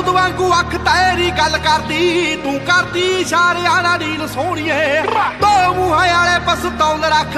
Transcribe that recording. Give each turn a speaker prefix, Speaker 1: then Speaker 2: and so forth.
Speaker 1: ਬਾਰੂਦ ਵਾਂਗੂ ਅੱਖ ਤੇਰੀ ਗੱਲ ਕਰਦੀ, ਤੂੰ ਕਰਦੀ ਇਸ਼ਾਰਿਆਂ ਨਾਲ ਡੀਲ ਸੋਹਣੀਏ। ਦੋ ਮੂੰਹਾਂ ਵਾਲੇ ਪਸਤੌਲ ਰੱਖਦਾ।